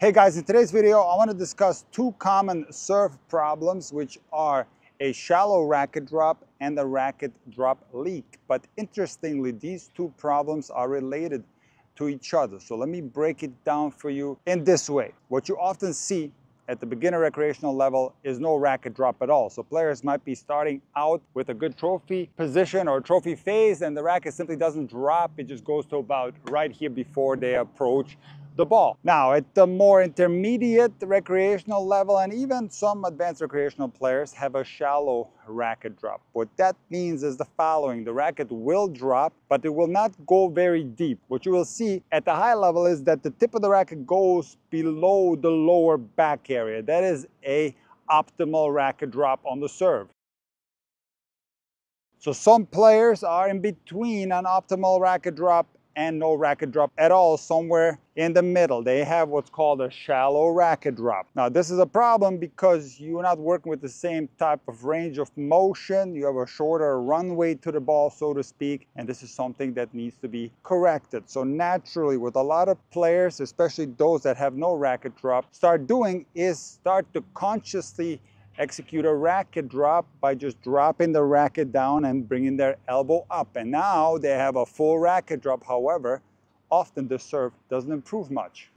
Hey guys, in today's video, I want to discuss two common serve problems, which are a shallow racket drop and a racket drop leak. But interestingly, these two problems are related to each other. So let me break it down for you in this way. What you often see at the beginner recreational level is no racket drop at all. So players might be starting out with a good trophy position or trophy phase and the racket simply doesn't drop. It just goes to about right here before they approach the ball. Now, at the more intermediate recreational level and even some advanced recreational players have a shallow racket drop. What that means is the following. The racket will drop, but it will not go very deep. What you will see at the high level is that the tip of the racket goes below the lower back area. That is a optimal racket drop on the serve. So some players are in between an optimal racket drop and no racket drop at all somewhere in the middle. They have what's called a shallow racket drop. Now this is a problem because you're not working with the same type of range of motion. You have a shorter runway to the ball, so to speak, and this is something that needs to be corrected. So naturally, with a lot of players, especially those that have no racket drop, start doing is start to consciously execute a racket drop by just dropping the racket down and bringing their elbow up. And now they have a full racket drop. However, often the serve doesn't improve much.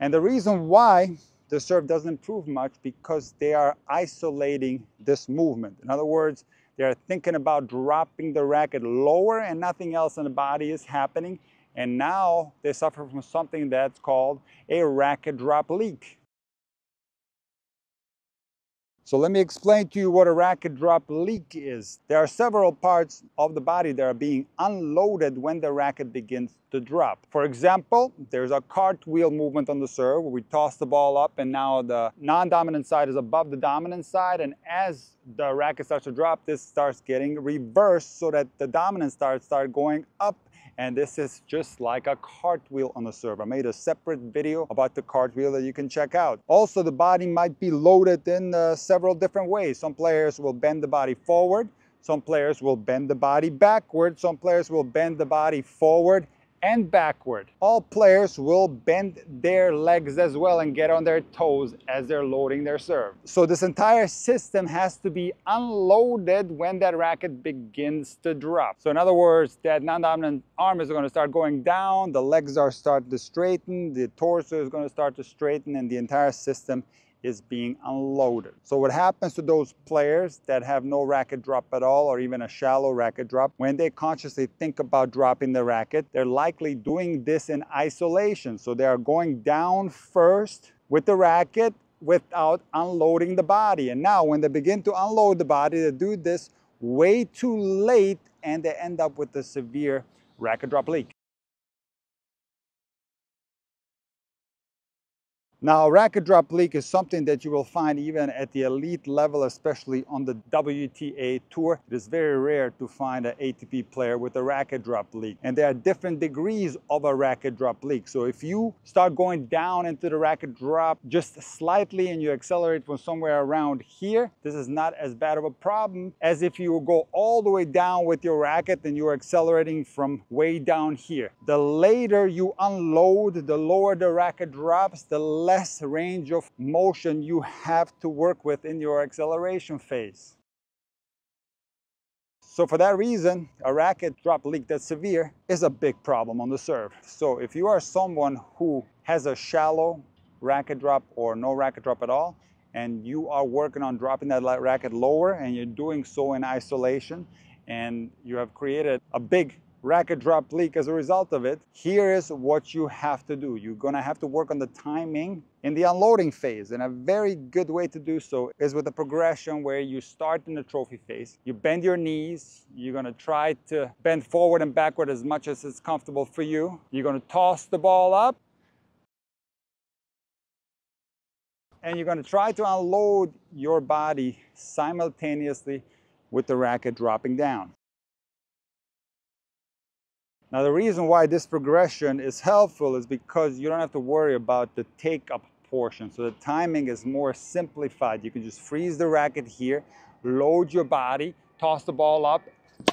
And the reason why the serve doesn't improve much because they are isolating this movement. In other words, they are thinking about dropping the racket lower and nothing else in the body is happening. And now they suffer from something that's called a racket drop leak. So let me explain to you what a racket drop leak is. There are several parts of the body that are being unloaded when the racket begins to drop. For example, there's a cartwheel movement on the serve where we toss the ball up and now the non-dominant side is above the dominant side and as the racket starts to drop, this starts getting reversed so that the dominant starts start going up and this is just like a cartwheel on the serve. I made a separate video about the cartwheel that you can check out. Also, the body might be loaded in uh, several different ways. Some players will bend the body forward, some players will bend the body backward, some players will bend the body forward and backward. All players will bend their legs as well and get on their toes as they're loading their serve. So this entire system has to be unloaded when that racket begins to drop. So in other words, that non-dominant arm is going to start going down, the legs are starting to straighten, the torso is going to start to straighten and the entire system is being unloaded. So what happens to those players that have no racket drop at all or even a shallow racket drop, when they consciously think about dropping the racket, they're likely doing this in isolation. So they are going down first with the racket without unloading the body. And now when they begin to unload the body, they do this way too late and they end up with a severe racket drop leak. Now, racket drop leak is something that you will find even at the elite level, especially on the WTA tour. It is very rare to find an ATP player with a racket drop leak. And there are different degrees of a racket drop leak. So if you start going down into the racket drop just slightly and you accelerate from somewhere around here, this is not as bad of a problem as if you go all the way down with your racket and you're accelerating from way down here. The later you unload, the lower the racket drops, the less range of motion you have to work with in your acceleration phase. So for that reason, a racket drop leak that's severe is a big problem on the serve. So if you are someone who has a shallow racket drop or no racket drop at all, and you are working on dropping that racket lower and you're doing so in isolation, and you have created a big racket drop leak as a result of it, here is what you have to do. You're gonna have to work on the timing in the unloading phase. And a very good way to do so is with a progression where you start in the trophy phase, you bend your knees, you're gonna try to bend forward and backward as much as it's comfortable for you. You're gonna toss the ball up, and you're going to try to unload your body simultaneously with the racket dropping down. Now the reason why this progression is helpful is because you don't have to worry about the take-up portion. So the timing is more simplified. You can just freeze the racket here, load your body, toss the ball up,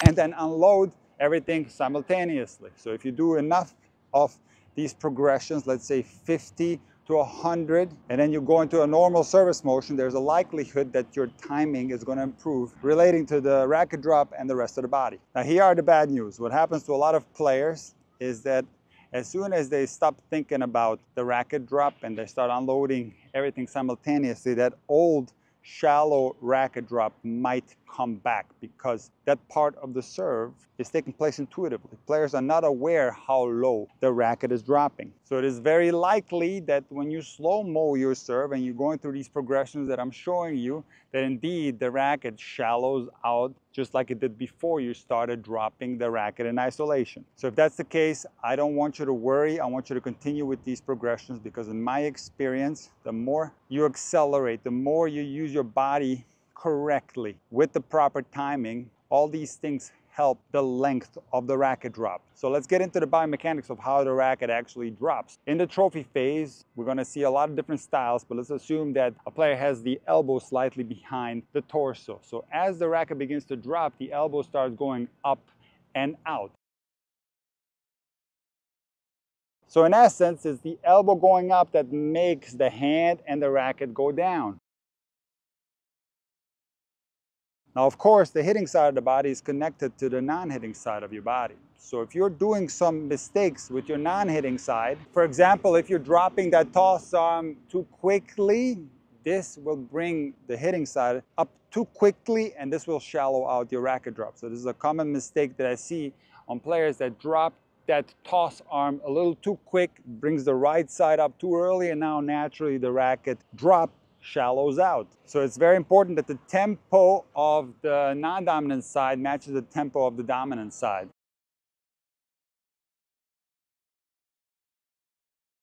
and then unload everything simultaneously. So if you do enough of these progressions, let's say 50 to 100, and then you go into a normal service motion, there's a likelihood that your timing is going to improve relating to the racket drop and the rest of the body. Now, here are the bad news. What happens to a lot of players is that as soon as they stop thinking about the racket drop and they start unloading everything simultaneously, that old shallow racket drop might come back because that part of the serve is taking place intuitively. Players are not aware how low the racket is dropping. So it is very likely that when you slow-mo your serve and you're going through these progressions that I'm showing you, that indeed the racket shallows out just like it did before you started dropping the racket in isolation. So if that's the case, I don't want you to worry. I want you to continue with these progressions because in my experience, the more you accelerate, the more you use your body correctly with the proper timing, all these things help the length of the racket drop. So let's get into the biomechanics of how the racket actually drops. In the trophy phase, we're gonna see a lot of different styles, but let's assume that a player has the elbow slightly behind the torso. So as the racket begins to drop, the elbow starts going up and out. So in essence, it's the elbow going up that makes the hand and the racket go down. Now, of course, the hitting side of the body is connected to the non-hitting side of your body. So if you're doing some mistakes with your non-hitting side, for example, if you're dropping that toss arm too quickly, this will bring the hitting side up too quickly and this will shallow out your racket drop. So this is a common mistake that I see on players that drop that toss arm a little too quick, brings the right side up too early, and now naturally the racket drop shallows out. So it's very important that the tempo of the non-dominant side matches the tempo of the dominant side.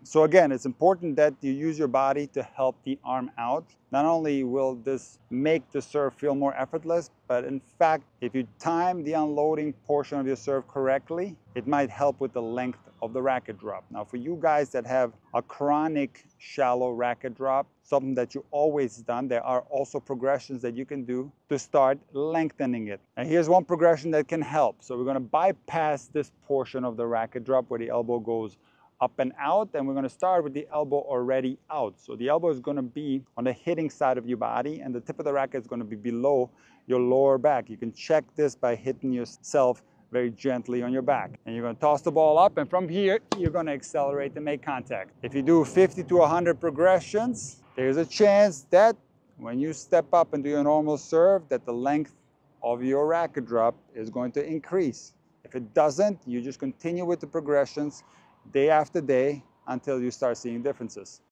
So again, it's important that you use your body to help the arm out. Not only will this make the serve feel more effortless, but in fact, if you time the unloading portion of your serve correctly, it might help with the length of the racket drop. Now for you guys that have a chronic shallow racket drop, something that you always done, there are also progressions that you can do to start lengthening it. And here's one progression that can help. So we're gonna bypass this portion of the racket drop where the elbow goes up and out and we're going to start with the elbow already out. So the elbow is going to be on the hitting side of your body and the tip of the racket is going to be below your lower back. You can check this by hitting yourself very gently on your back. And you're going to toss the ball up and from here you're going to accelerate and make contact. If you do 50 to 100 progressions, there's a chance that when you step up and do your normal serve that the length of your racket drop is going to increase. If it doesn't, you just continue with the progressions day after day until you start seeing differences.